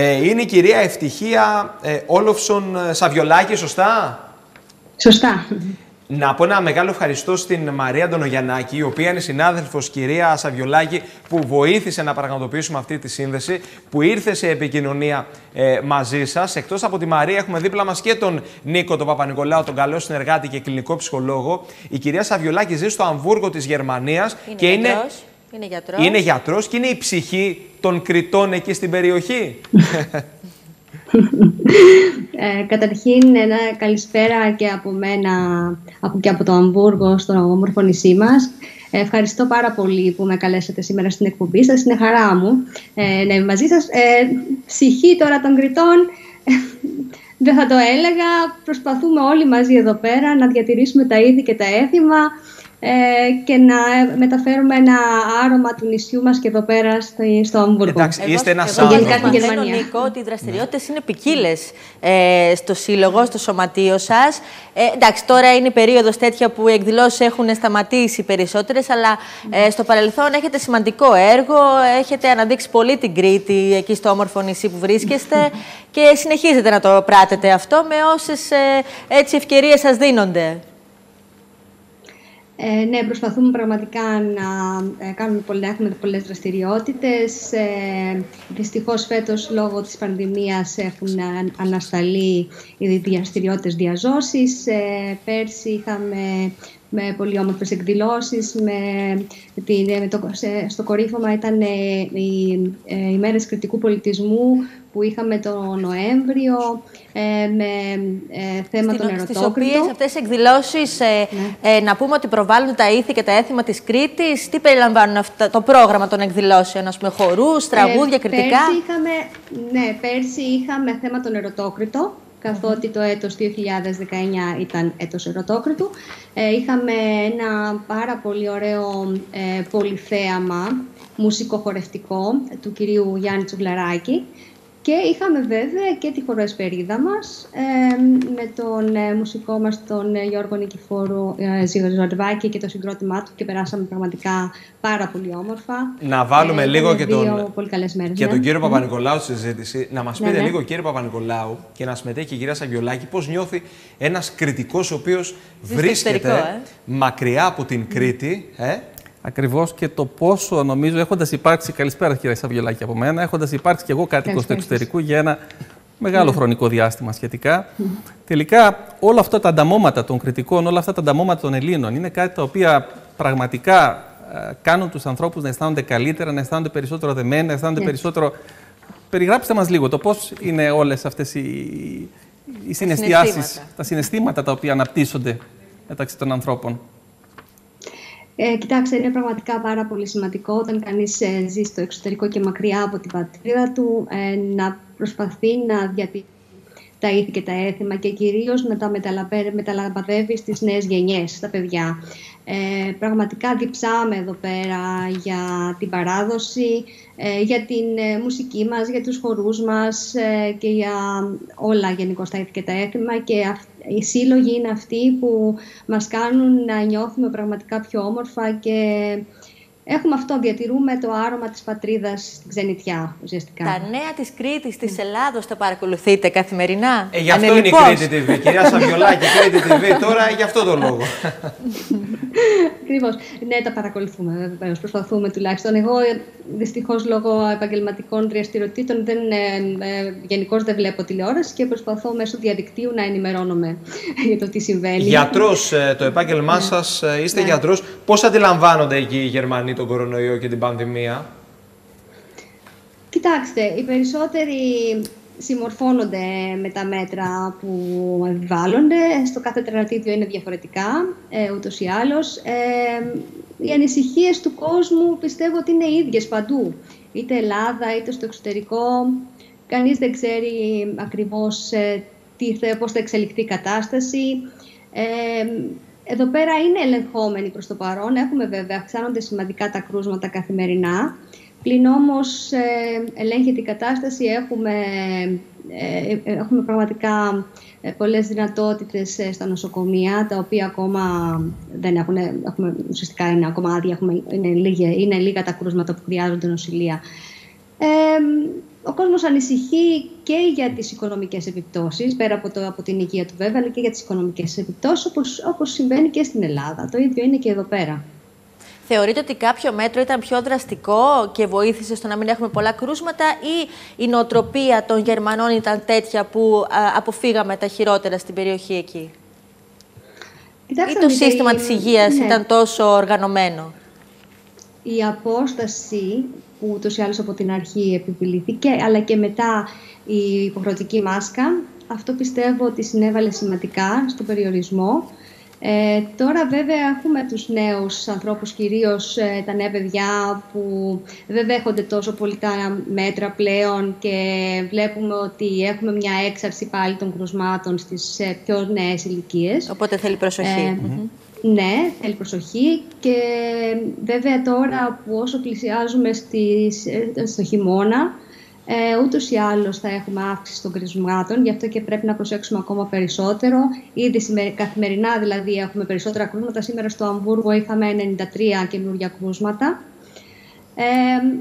Ε, είναι η κυρία Ευτυχία ε, Όλοφσον ε, Σαβιολάκη, σωστά; Σωστά. Να πω ένα μεγάλο ευχαριστώ στην Μαρία Ντονογιαννάκη, η οποία είναι συνάδελφος κυρία Σαβιολάκη, που βοήθησε να πραγματοποιήσουμε αυτή τη σύνδεση, που ήρθε σε επικοινωνία ε, μαζί σας. Εκτός από τη Μαρία, έχουμε δίπλα μας και τον Νίκο τον Παπα-Νικολάου, τον καλό συνεργάτη και κλινικό ψυχολόγο. Η κυρία Σαβιολάκη ζει στο Αμβούργο της Γερμανίας και είναι. Είναι γιατρός. Είναι γιατρός και είναι η ψυχή των κριτών εκεί στην περιοχή. ε, καταρχήν, ένα καλησπέρα και από μένα από, και από το Αμβούργο, στο όμορφο νησί μας. Ε, ευχαριστώ πάρα πολύ που με καλέσατε σήμερα στην εκπομπή σας. Είναι χαρά μου ε, να είμαι μαζί σας. Ε, ψυχή τώρα των κριτών, δεν θα το έλεγα. Προσπαθούμε όλοι μαζί εδώ πέρα να διατηρήσουμε τα είδη και τα έθιμα ε, και να μεταφέρουμε ένα άρωμα του νησιού μας και εδώ πέρα στο Αμβούργο. Εντάξει, είστε ένας άνθρωπο. Γενικά στην Γερμανία. Νίκο, ότι οι δραστηριότητες είναι ποικίλες ε, στο σύλλογο, στο σωματείο σας. Ε, εντάξει, τώρα είναι η περίοδος τέτοια που οι εκδηλώσεις έχουν σταματήσει περισσότερες, αλλά ε, στο παρελθόν έχετε σημαντικό έργο. Έχετε αναδείξει πολύ την Κρήτη εκεί στο όμορφο νησί που βρίσκεστε και συνεχίζετε να το πράτετε αυτό με όσες ε, ευκαιρίες σας δίνονται. Ε, ναι, προσπαθούμε πραγματικά να ε, κάνουμε πολλά, έχουμε πολλές δραστηριότητες. Ε, δυστυχώς φέτος λόγω της πανδημίας έχουν ανασταλεί οι δραστηριότητες διαζώσεις. Ε, πέρσι είχαμε με πολύ όμορφες εκδηλώσεις. Με, με το, στο κορύφωμα ήταν ε, οι, ε, οι μέρες κριτικού πολιτισμού που είχαμε το Νοέμβριο ε, με ε, θέμα Στην, των ερωτόκριτων. Στις οποίες αυτές τις εκδηλώσεις, ε, ναι. ε, να πούμε ότι προβάλλουν τα ήθη και τα έθιμα της Κρήτης. Τι περιλαμβάνουν αυτά, το πρόγραμμα των εκδηλώσεων, ας πούμε, χορούς, τραγούδια, κριτικά; Πέρσι είχαμε, ναι, πέρσι είχαμε θέμα τον ερωτόκριτο καθότι το έτος 2019 ήταν έτος ερωτόκριτου. Ε, είχαμε ένα πάρα πολύ ωραίο ε, πολυθέαμα μουσικοχορευτικό του κυρίου Γιάννη Τσουγλαράκη, και είχαμε βέβαια και τη χοροσπερίδα μας ε, με τον ε, μουσικό μας τον ε, Γιώργο Νικηφόρου ε, και το συγκρότημά του και περάσαμε πραγματικά πάρα πολύ όμορφα. Να βάλουμε ε, λίγο και τον, πολύ καλές μέρες, και ναι. τον κύριο Παπα-Νικολάου στη συζήτηση. Να μας ναι, πείτε ναι. λίγο κύριε Παπα-Νικολάου και να συμμετέχει η κυρία Σαβιολάκη πώς νιώθει ένας κριτικός ο οποίος βρίσκεται μακριά από την Κρήτη ε, Ακριβώς και το πόσο νομίζω έχοντας υπάρξει. Καλησπέρα, κύριε Σαββιολάκη, από μένα. Έχοντας υπάρξει και εγώ κάτοικο του εξωτερικού για ένα μεγάλο ναι. χρονικό διάστημα σχετικά. Τελικά όλα αυτά τα ανταμώματα των κριτικών, όλα αυτά τα ανταμώματα των Ελλήνων είναι κάτι τα οποία πραγματικά ε, κάνουν τους ανθρώπους να αισθάνονται καλύτερα, να αισθάνονται περισσότερο δεμένοι, να αισθάνονται ναι. περισσότερο. Περιγράψτε μας λίγο το πώς είναι όλες αυτές οι, οι συναισθιάσεις, τα συναισθήματα τα οποία αναπτύσσονται μεταξύ των ανθρώπων. Ε, κοιτάξτε, είναι πραγματικά πάρα πολύ σημαντικό όταν κανείς ε, ζει στο εξωτερικό και μακριά από την πατρίδα του ε, να προσπαθεί να διατηρήσει τα ήθη και τα έθιμα και κυρίως να τα μεταλαμπαδεύεις στις νέες γενιές, στα παιδιά. Ε, πραγματικά διψάμε εδώ πέρα για την παράδοση, ε, για την ε, μουσική μας, για τους χορούς μας ε, και για όλα γενικώς τα ήθη και τα έθιμα και οι σύλλογοι είναι αυτοί που μας κάνουν να νιώθουμε πραγματικά πιο όμορφα και Έχουμε αυτό, διατηρούμε το άρωμα της πατρίδας στην ξενιτιά ουσιαστικά. Τα νέα της Κρήτης, της Ελλάδος τα παρακολουθείτε καθημερινά; Ε, γι' αυτό είναι η Κρήτη TV. Κυρία Σαβιολάκη, Κρήτη TV τώρα γι' αυτό το λόγο. Ακριβώς. Ναι, τα παρακολουθούμε βεβαίως. Προσπαθούμε τουλάχιστον. Εγώ δυστυχώς λόγω επαγγελματικών δραστηριοτήτων δεν, ε, ε, γενικώς δεν βλέπω τηλεόραση και προσπαθώ μέσω διαδικτύου να ενημερώνομαι για το τι συμβαίνει. Γιατρός, ε, το επάγγελμά ναι. σας, ε, είστε ναι. γιατρός. Πώς αντιλαμβάνονται εκεί οι Γερμανοί τον κορονοϊό και την πανδημία; Κοιτάξτε, οι περισσότεροι συμμορφώνονται με τα μέτρα που επιβάλλονται. Στο κάθε τερατίδιο είναι διαφορετικά, ε, ούτως ή άλλως. Ε, οι ανησυχίες του κόσμου πιστεύω ότι είναι ίδιες παντού. Είτε Ελλάδα, είτε στο εξωτερικό. Κανείς δεν ξέρει ακριβώς ε, τι, πώς θα εξελιχθεί η κατάσταση. Ε, εδώ πέρα είναι ελεγχόμενοι προς το παρόν. Έχουμε βέβαια, αυξάνονται σημαντικά τα κρούσματα καθημερινά. Πλην όμως ε, ελέγχεται η κατάσταση, έχουμε, ε, ε, έχουμε πραγματικά πολλές δυνατότητες στα νοσοκομεία, τα οποία ακόμα δεν έχουν, έχουμε, ουσιαστικά είναι ακόμα άδεια, έχουμε, είναι, λίγα, είναι λίγα τα κρούσματα που χρειάζονται νοσηλεία. Ο κόσμος ανησυχεί και για τις οικονομικές επιπτώσεις, πέρα από, το, από την υγεία του βέβαια, αλλά και για τις οικονομικές επιπτώσεις, όπως, όπως συμβαίνει και στην Ελλάδα. Το ίδιο είναι και εδώ πέρα. Θεωρείτε ότι κάποιο μέτρο ήταν πιο δραστικό και βοήθησε στο να μην έχουμε πολλά κρούσματα ή η νοοτροπία των Γερμανών ήταν τέτοια που αποφύγαμε τα χειρότερα στην περιοχή εκεί; Κοιτάξτε, ή το σύστημα η... της υγείας ναι. ήταν τόσο οργανωμένο; Η απόσταση που ούτως ή άλλως από την αρχή επιβληθήκε, αλλά και μετά η υποχρεωτική μάσκα, αυτό πιστεύω ότι συνέβαλε σημαντικά στο περιορισμό. Ε, τώρα βέβαια έχουμε τους νέους ανθρώπους, κυρίως ε, τα νέα παιδιά που δεν δέχονται τόσο πολύ τα μέτρα πλέον και βλέπουμε ότι έχουμε μια έξαρση πάλι των κρουσμάτων στις ε, πιο νέες ηλικίες. Οπότε θέλει προσοχή. Ναι, θέλει προσοχή και βέβαια τώρα που όσο πλησιάζουμε στις, στο χειμώνα ε, Ούτως ή άλλως θα έχουμε αύξηση των κρουσμάτων, γι' αυτό και πρέπει να προσέξουμε ακόμα περισσότερο. Ήδη καθημερινά δηλαδή έχουμε περισσότερα κρούσματα. Σήμερα στο Αμβούργο είχαμε 93 καινούργια κρούσματα. Ε,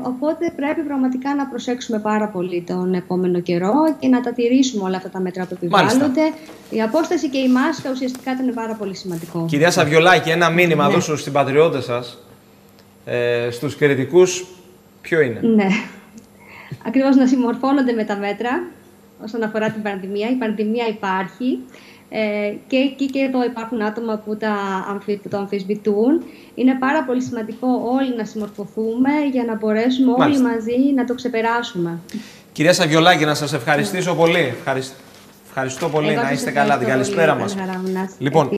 οπότε πρέπει πραγματικά να προσέξουμε πάρα πολύ τον επόμενο καιρό και να τα τηρήσουμε όλα αυτά τα μέτρα που επιβάλλονται. Η απόσταση και η μάσκα ουσιαστικά ήταν πάρα πολύ σημαντικό. Κυρία Σαβιολάκη, ένα μήνυμα ναι. δώσω στην πατριώτε σας, ε, στους κριτικούς, ποιο είναι; Ναι ακριβώς να συμμορφώνονται με τα μέτρα όσον αφορά την πανδημία. Η πανδημία υπάρχει ε, και εκεί και εδώ υπάρχουν άτομα που, τα, που το αμφισβητούν. Είναι πάρα πολύ σημαντικό όλοι να συμμορφωθούμε για να μπορέσουμε όλοι μαζί να το ξεπεράσουμε. Κυρία Σαβιολάκη, να σας ευχαριστήσω πολύ. Ευχαριστώ πολύ. να είστε καλά. Την καλησπέρα μας. Λοιπόν,